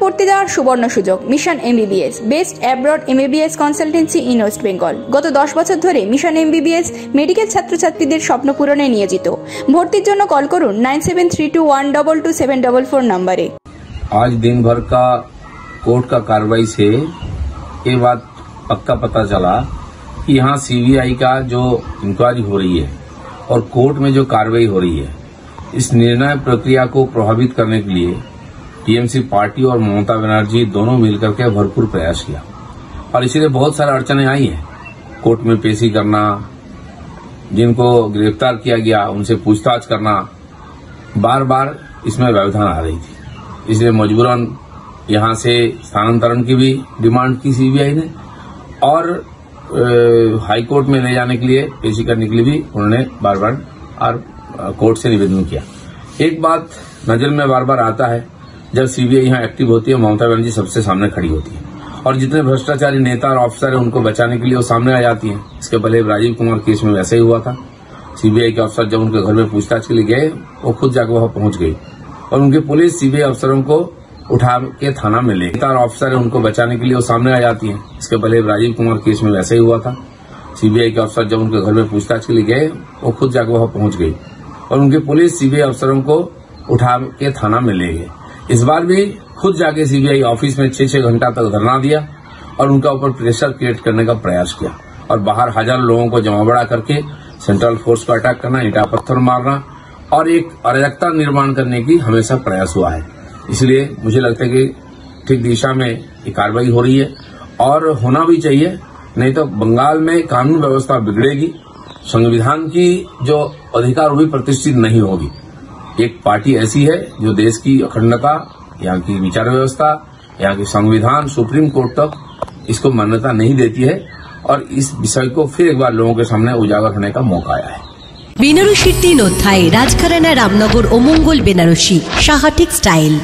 ভর্তি দেওয়ার সুবর্ণ সুযোগ mission MBBS best abroad MBBS consultancy in West Bengal গত দশ বছর ধরে মিশন এমবিবিএস মেডিকেল ছাত্রছাত্রীদের স্বপ্ন পূরণে নিয়োজিত ভর্তির জন্য কল করুন nine seven three two one double two seven double four নম্বরে आज दिन भर का कोर्ट का कार्रवाई से ये बात पक्का पता चला कि यहाँ सीबीआई का जो इंक्वायरी हो रही है और कोर्ट में जो कार्रवाई हो रही है इस निर्णय प्रक्रिया को प्रभावित करने के लिए टीएमसी पार्टी और ममता बनर्जी दोनों मिलकर के भरपूर प्रयास किया। और इसीलिए बहुत सारी अड़चने आई हैं। कोर्ट में पेशी करना, जिनको गिरफ़्तार किया गया, उनसे पूछताछ करना बार बार इसमें व्यवधान आ रही थी। इसलिए मजबूरन यहाँ से स्थानांतरण की भी डिमांड की सीबीआई ने और हाई कोर्ट में ले जाने के लिए, पेशी करने के लिए भी उन्होंने बार बार और कोर्ट से निवेदन किया। एक बात नज़र में बार बार आता है जब सीबीआई यहाँ एक्टिव होती है, ममता बनर्जी सबसे सामने खड़ी होती है। और जितने भ्रष्टाचारी नेता और ऑफिसर है, उनको बचाने के लिए वो सामने आ जाती हैं। इसके पहले राजीव कुमार केस में वैसे ही हुआ था। सीबीआई के अफसर जब उनके घर में पूछताछ के लिए गए, वो खुद जाकर वहाँ पहुँच गई। और उनकी पुलिस सीबीआई अफसरों को उठा के थाना में ले नेता और ऑफिसर है, उनको बचाने के लिए वो सामने आ जाती है। इसके पहले राजीव कुमार केस में वैसे ही हुआ था। सीबीआई के अफसर जब उनके घर में पूछताछ के लिए गए, वो खुद जाकर वहाँ पहुँच गई। और उनकी पुलिस सीबीआई अफसरों को उठा के थाना में ले गए। इस बार भी खुद जाके सीबीआई ऑफ़िस में छह छह घंटा तक धरना दिया और उनका ऊपर प्रेशर क्रिएट करने का प्रयास किया। और बाहर हज़ार लोगों को जमा बड़ा करके सेंट्रल फोर्स को अटैक करना, ईटा पत्थर मारना और एक अराजकता निर्माण करने की हमेशा प्रयास हुआ है। इसलिए मुझे लगता है कि ठीक दिशा में ये कार्रवाई हो रही है और होना भी चाहिए, नहीं तो बंगाल में कानून व्यवस्था बिगड़ेगी, संविधान की जो अधिकार वो भी प्रतिष्ठित नहीं होगी। एक पार्टी ऐसी है जो देश की अखंडता यहाँ की विचार व्यवस्था यहाँ की संविधान सुप्रीम कोर्ट तक इसको मान्यता नहीं देती है और इस विषय को फिर एक बार लोगों के सामने उजागर होने का मौका आया है বেনারসির তিন অধ্যায় রাজখারানা রামনগর ও মঙ্গল বেনারসি সাহা টেক্সটাইল